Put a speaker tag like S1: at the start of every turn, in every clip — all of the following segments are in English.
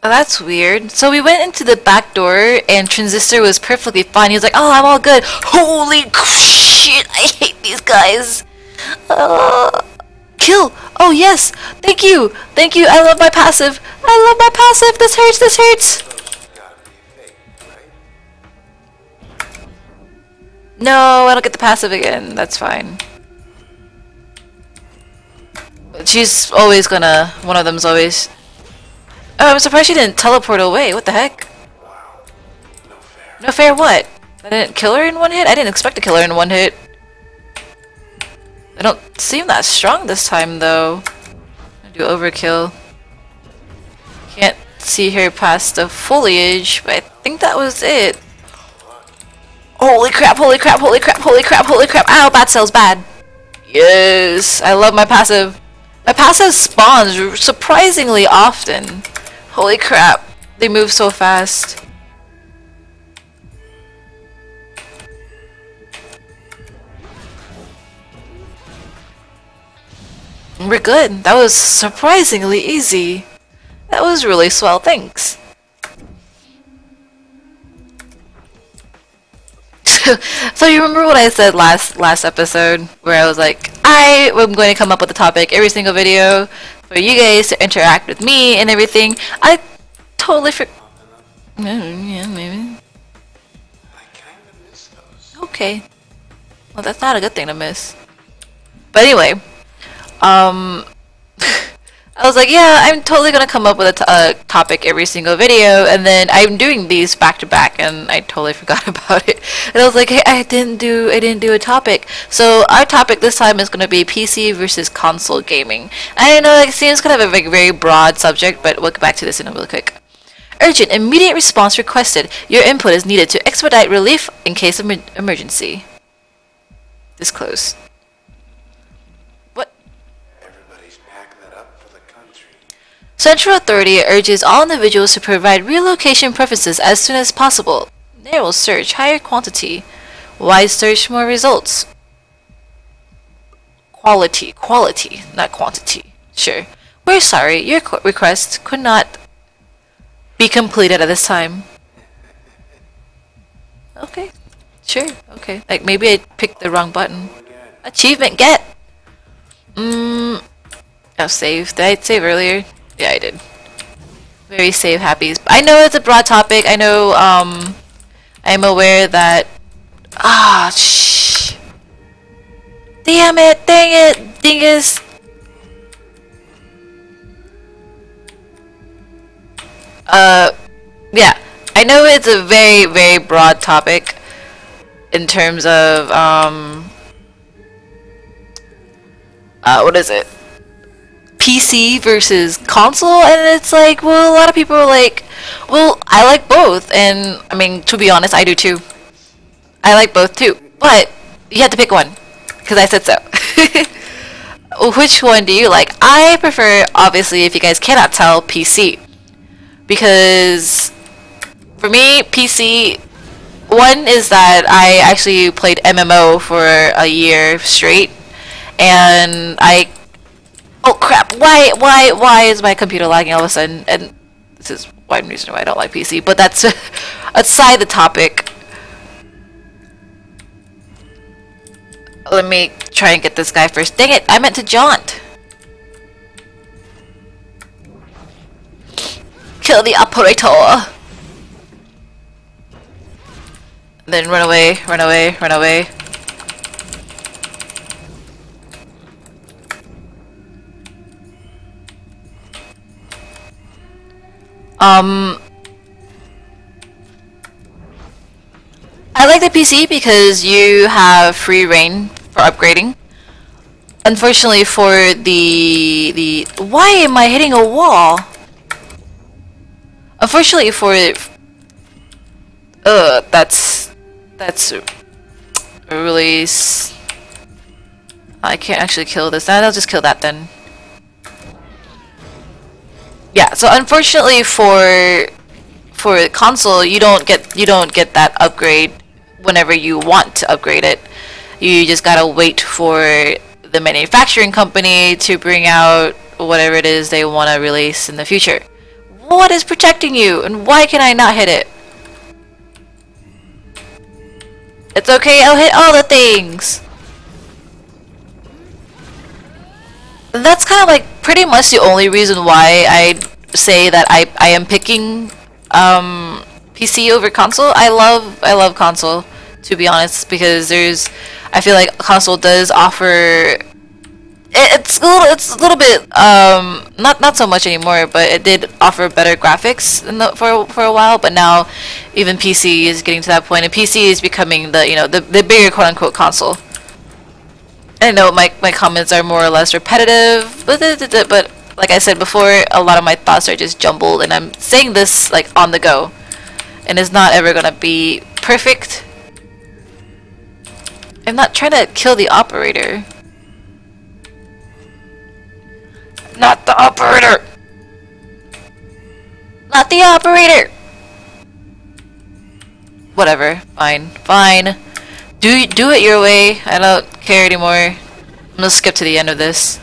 S1: Oh, that's weird. So we went into the back door and Transistor was perfectly fine. He was like, oh, I'm all good. Holy shit, I hate these guys. Uh, kill. Oh, yes. Thank you. Thank you. I love my passive. I love my passive. This hurts. This hurts. No, I don't get the passive again. That's fine. She's always gonna... One of them's always... Oh, I'm surprised she didn't teleport away. What the heck? No fair what? I didn't kill her in one hit? I didn't expect to kill her in one hit. I don't seem that strong this time, though. I do overkill. Can't see her past the foliage, but I think that was it. Holy crap, holy crap, holy crap, holy crap, holy crap. Ow, bad cells, bad. Yes, I love my passive. My passive spawns surprisingly often. Holy crap, they move so fast. We're good. That was surprisingly easy. That was really swell, thanks. so you remember what I said last last episode where I was like, I am going to come up with a topic every single video for you guys to interact with me and everything. I totally for. Yeah, maybe. I kinda miss those. Okay. Well, that's not a good thing to miss. But anyway, um, I was like, yeah, I'm totally gonna come up with a, topic every single video, and then I'm doing these back to back, and I totally forgot about it. And I was like, hey, I didn't do, I didn't do a topic. So our topic this time is gonna be PC versus console gaming. I know it seems kind of a very, very broad subject, but we'll get back to this in a really quick. Urgent, immediate response requested. Your input is needed to expedite relief in case of emergency. Disclose. Central Authority urges all individuals to provide relocation preferences as soon as possible. Narrow search, higher quantity. Wide search, more results. Quality, quality, not quantity. Sure. We're sorry, your request could not be completed at this time. Okay, sure, okay. Like maybe I picked the wrong button. Achievement get! Mmm. I'll save. Did I save earlier? Yeah, I did. Very safe happies. I know it's a broad topic. I know, um, I'm aware that... Ah, shh. Damn it, dang it, dingus. Uh, yeah. I know it's a very, very broad topic in terms of, um, uh, what is it? PC versus console, and it's like, well, a lot of people are like, well, I like both, and I mean, to be honest, I do too. I like both too, but you have to pick one, because I said so. Which one do you like? I prefer, obviously, if you guys cannot tell, PC. Because, for me, PC, one is that I actually played MMO for a year straight, and I Oh crap! Why, why, why is my computer lagging all of a sudden? And this is one reason why I don't like PC, but that's aside the topic. Let me try and get this guy first. Dang it! I meant to jaunt! Kill the operator! Then run away, run away, run away. Um, I like the PC because you have free reign for upgrading. Unfortunately for the the why am I hitting a wall? Unfortunately for uh that's that's really I can't actually kill this. I'll just kill that then yeah, so unfortunately for for console, you don't get you don't get that upgrade whenever you want to upgrade it. You just gotta wait for the manufacturing company to bring out whatever it is they want to release in the future. What is protecting you? And why can I not hit it? It's okay, I'll hit all the things! That's kind of like pretty much the only reason why I say that I, I am picking um, PC over console. I love I love console to be honest because there's I feel like console does offer it's a little it's a little bit um not not so much anymore but it did offer better graphics the, for for a while but now even PC is getting to that point and PC is becoming the you know the, the bigger quote unquote console I know my, my comments are more or less repetitive but but like I said before a lot of my thoughts are just jumbled and I'm saying this like on the go and it's not ever gonna be perfect I'm not trying to kill the operator Not the operator! Not the operator! Whatever. Fine. Fine. Do do it your way. I don't care anymore. I'm gonna skip to the end of this.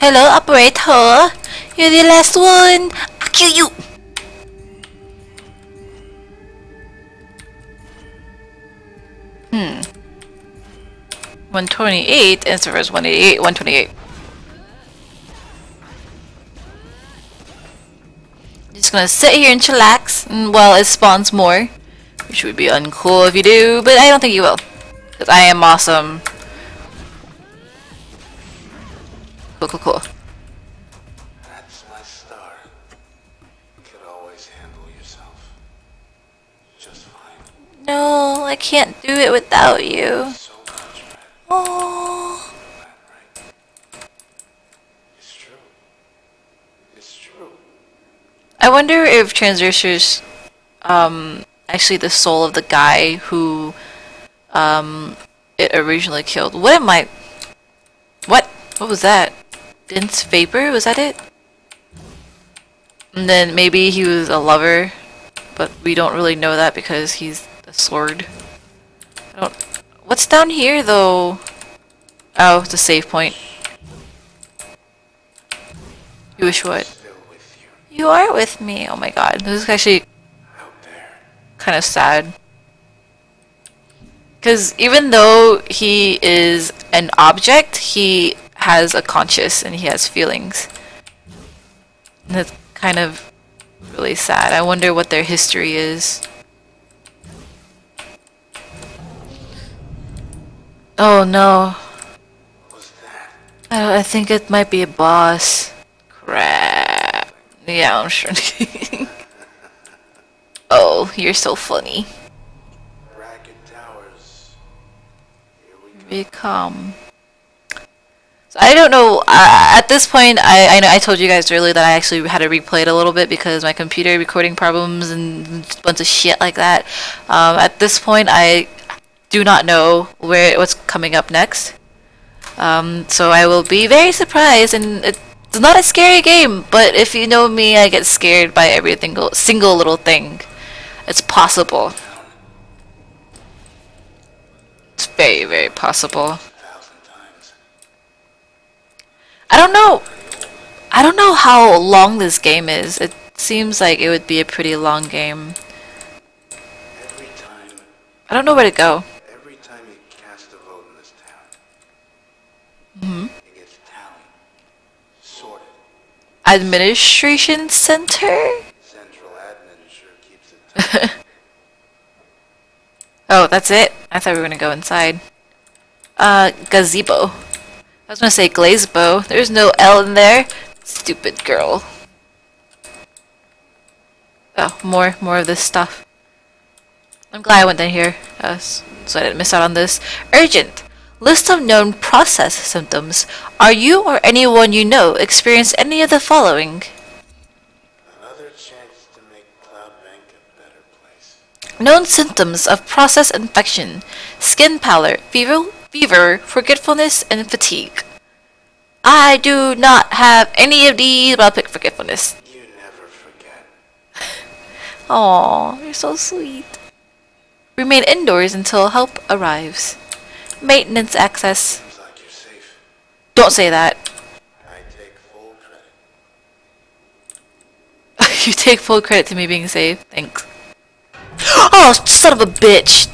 S1: Hello, operator. You're the last one. I'll kill you. Hmm. 128 and servers 188, 128. Just gonna sit here and chillax while it spawns more. Which would be uncool if you do, but I don't think you will. Because I am awesome. Cool, cool, cool.
S2: That's my star. Could always handle yourself. Just fine.
S1: No, I can't do it without you.
S2: So much, right?
S1: Oh.
S2: That right? It's true. It's true.
S1: I wonder if Transducer's um actually the soul of the guy who um it originally killed. What am I What? What was that? Dense vapor? Was that it? And then maybe he was a lover, but we don't really know that because he's a sword. I don't What's down here though? Oh, it's a save point. You wish what?
S2: You.
S1: Are with me. Oh my god. This is actually kind of sad. Because even though he is an object, he has a conscience and he has feelings. And that's kind of really sad. I wonder what their history is. Oh no. I, I think it might be a boss. Crap. Yeah, I'm sure. oh, you're so funny. Become. So I don't know. Uh, at this point, I I know I told you guys earlier that I actually had to replay it a little bit because my computer recording problems and a bunch of shit like that. Um, at this point, I do not know where what's coming up next. Um, so I will be very surprised, and it's not a scary game. But if you know me, I get scared by every single single little thing. It's possible. It's very very possible.
S2: A thousand times.
S1: I don't know. I don't know how long this game is. It seems like it would be a pretty long game.
S2: Every time,
S1: I don't know where to go.
S2: every time you cast a vote in this town,
S1: hmm Administration center?
S2: Central admin sure keeps it.
S1: Oh, that's it? I thought we were gonna go inside. Uh, gazebo. I was gonna say glazebo. There's no L in there. Stupid girl. Oh, more, more of this stuff. I'm glad I went in here, uh, so I didn't miss out on this. Urgent! List of known process symptoms. Are you or anyone you know experienced any of the following?
S2: Another chance to make Cloud Bank a better place.
S1: Known symptoms of process infection skin pallor, fever, fever, forgetfulness, and fatigue. I do not have any of these, but I'll pick forgetfulness.
S2: You never forget.
S1: Aw, you're so sweet. Remain indoors until help arrives. Maintenance access. Don't say that.
S2: Take
S1: you take full credit to me being safe. Thanks. Oh, son of a bitch!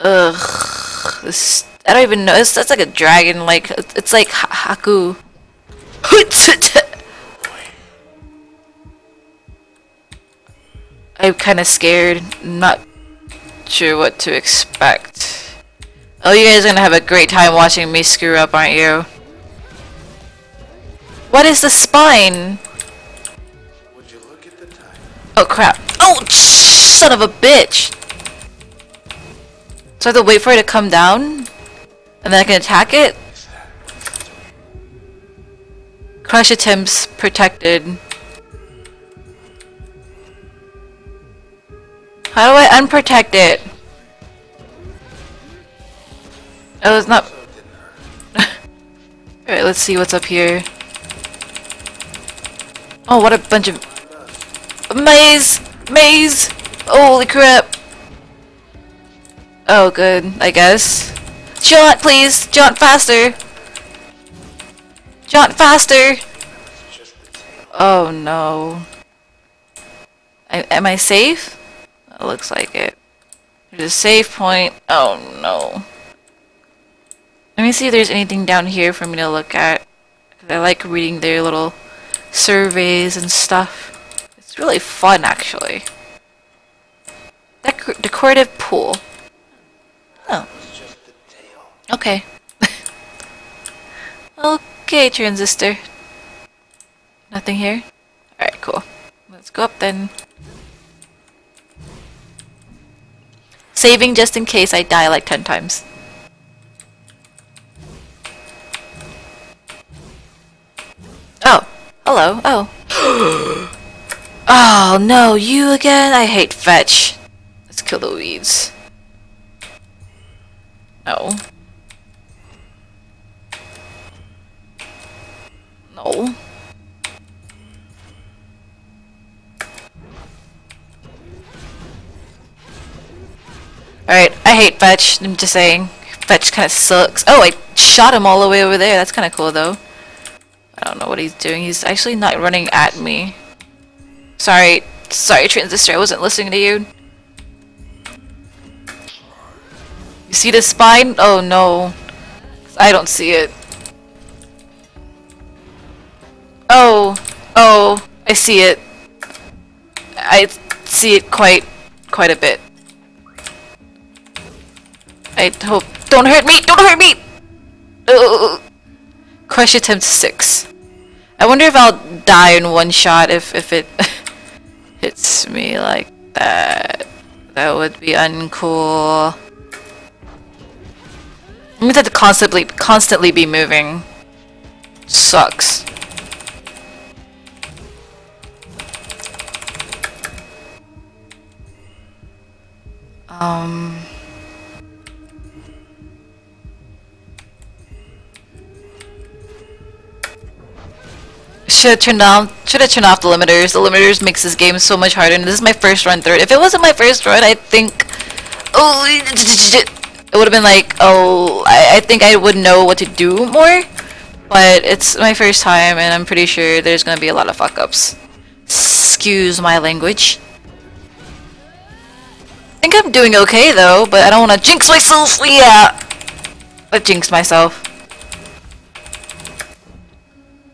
S1: Ugh. This. I don't even know. It's, that's like a dragon. Like it's like ha- Haku. I'm kind of scared. Not sure what to expect. Oh, you guys are gonna have a great time watching me screw up, aren't you? What is the spine?
S2: The?
S1: Oh crap. Oh, son of a bitch! So I have to wait for it to come down? And then I can attack it? Crush attempts protected. How do I unprotect it? Oh, it's not. Alright, let's see what's up here. Oh, what a bunch of maze! Maze! Holy crap! Oh, good, I guess. Jaunt, please! Jaunt faster! Jaunt faster! Oh no. I, am I safe? It looks like it. There's a save point. Oh no. Let me see if there's anything down here for me to look at. I like reading their little surveys and stuff. It's really fun actually. Decor decorative pool. Oh, okay. okay, transistor. Nothing here? Alright, cool. Let's go up then. Saving just in case I die like 10 times. Oh, hello. Oh. oh no, you again? I hate fetch. Let's kill the weeds. No. No. Alright, I hate Fetch, I'm just saying. Fetch kinda sucks. Oh, I shot him all the way over there, that's kinda cool though. I don't know what he's doing, he's actually not running at me. Sorry, sorry Transistor, I wasn't listening to you. You see the spine? Oh no. I don't see it. Oh, oh, I see it. I see it quite, quite a bit. I hope. Don't hurt me! Don't hurt me! Ugh. Crush attempt six. I wonder if I'll die in one shot if if it hits me like that. That would be uncool. I'm gonna have to constantly constantly be moving. Sucks. Um. Should have turned on. Should have turned off the limiters. The limiters makes this game so much harder. And this is my first run through it. If it wasn't my first run, I think. Oh, it would have been like, oh, I, I think I would know what to do more. But it's my first time, and I'm pretty sure there's gonna be a lot of fuck ups. Excuse my language. I think I'm doing okay though, but I don't want to jinx myself. Yeah, I jinxed myself.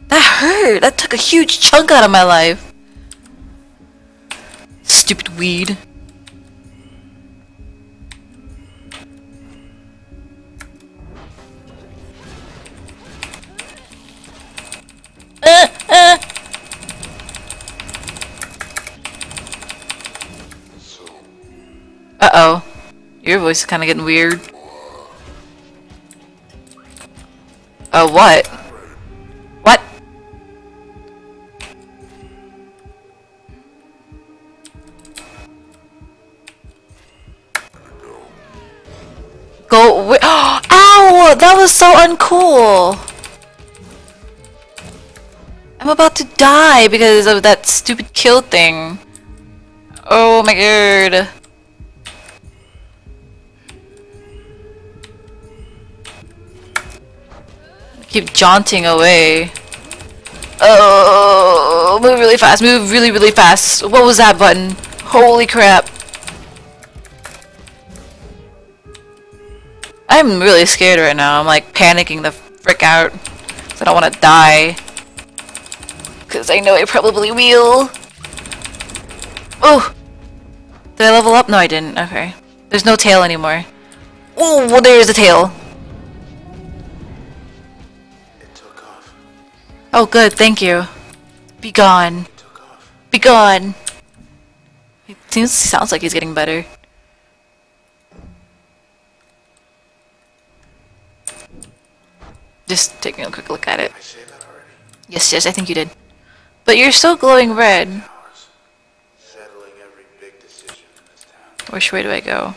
S1: That hurt. That took a huge chunk out of my life. Stupid weed. Uh, uh. Uh oh. Your voice is kind of getting weird. What? What? Uncool! I'm about to die because of that stupid kill thing. Oh my god. keep jaunting away. Oh, move really fast, move really, really fast. What was that button? Holy crap. I'm really scared right now. I'm like panicking the frick out. Cause I don't want to die. Because I know I probably will. Oh! Did I level up? No, I didn't. Okay. There's no tail anymore. Oh, well, there's a tail.
S2: It took off.
S1: Oh, good. Thank you. Be gone.
S2: It took off.
S1: Be gone. It seems sounds like he's getting better. Just taking a quick look at it.
S2: I say that already.
S1: Yes, yes, I think you did. But you're still glowing red.
S2: Hours. Settling every big decision in this town.
S1: Which way do I go?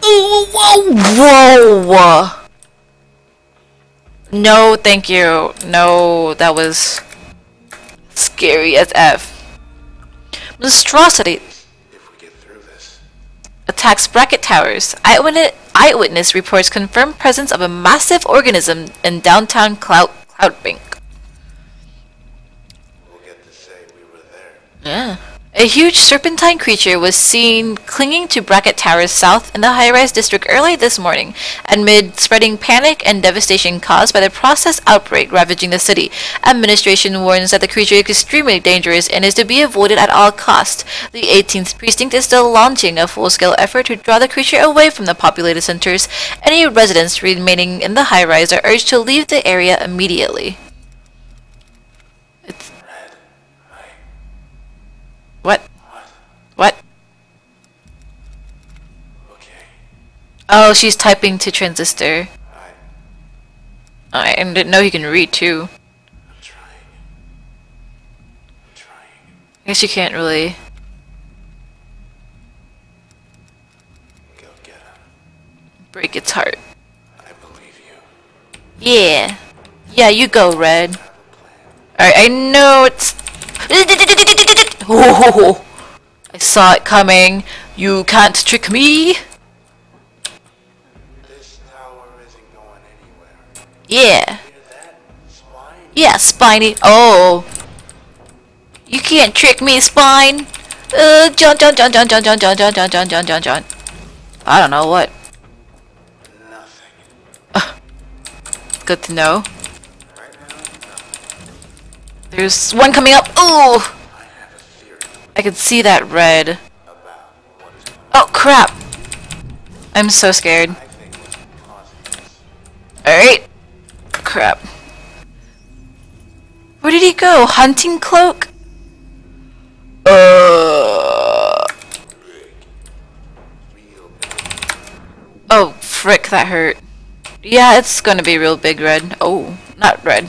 S2: Can't.
S1: Whoa, whoa! No, thank you. No, that was scary as F. Monstrosity
S2: If we get through this,
S1: attacks bracket towers. Eyewitness, eyewitness reports confirmed presence of a massive organism in downtown Cloud Cloudbank.
S2: we'll get to say we were there.
S1: Yeah. A huge serpentine creature was seen clinging to bracket towers south in the high-rise district early this morning, amid spreading panic and devastation caused by the process outbreak ravaging the city. Administration warns that the creature is extremely dangerous and is to be avoided at all costs. The 18th precinct is still launching a full-scale effort to draw the creature away from the populated centers. Any residents remaining in the high-rise are urged to leave the area immediately. It's
S2: Red. I.
S1: what?
S2: What?
S1: What?
S2: Okay.
S1: Oh, she's typing to Transistor.
S2: I.
S1: I didn't know he can read too.
S2: I'm trying. I'm trying.
S1: I guess you can't really.
S2: Go get him.
S1: break its heart.
S2: I believe you.
S1: Yeah. Yeah, you go, Red.
S2: Have a plan.
S1: Alright, I know it's. Oh, I saw it coming. You can't trick me. Yeah. Yeah, Spiny. Oh. You can't trick me, Spine. Uh, Jaunt, Jaunt, Jaunt, Jaunt, Jaunt, Jaunt, Jaunt, Jaunt, Jaunt, Jaunt, Jaunt, Jaunt, Jaunt. I don't know what.
S2: Nothing.
S1: Good to know. There's one coming up. Ooh!
S2: I
S1: can see that red. Oh, crap. I'm so scared. Alright. Crap. Where did he go? Hunting cloak? Uh. Oh, frick, that hurt. Yeah, it's gonna be real big red. Oh, not red.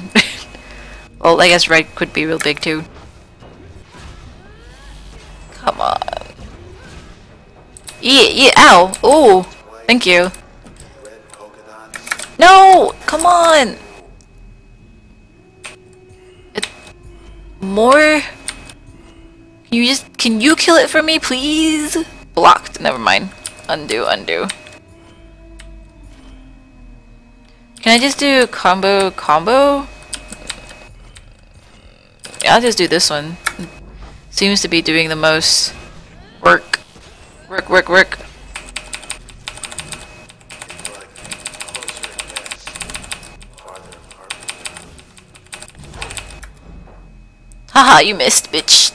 S1: well, I guess red could be real big too. Come on. Yeah, yeah, ow. Oh, thank you. No, come on. More. You just can you kill it for me, please? Blocked. Never mind. Undo, undo. Can I just do combo combo? Yeah, I'll just do this one. Seems to be doing the most work. Work, work, work.
S2: It's like closer it gets, farther apart we go.
S1: Haha, you missed, bitch.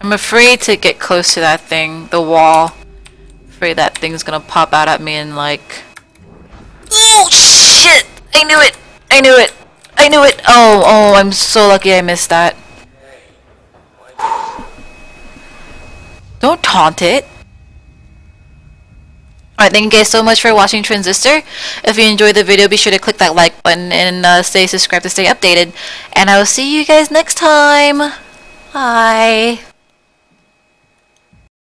S1: I'm afraid to get close to that thing, the wall. Afraid that thing's gonna pop out at me and like. Oh shit! I knew it! I knew it! I knew it! Oh, oh, I'm so lucky I missed that. Don't taunt it. Alright, thank you guys so much for watching Transistor. If you enjoyed the video, be sure to click that like button and uh, stay subscribed to stay updated. And I will see you guys next time. Bye.